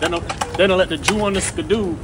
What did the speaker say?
Then I then don't let the Jew on the skidoo.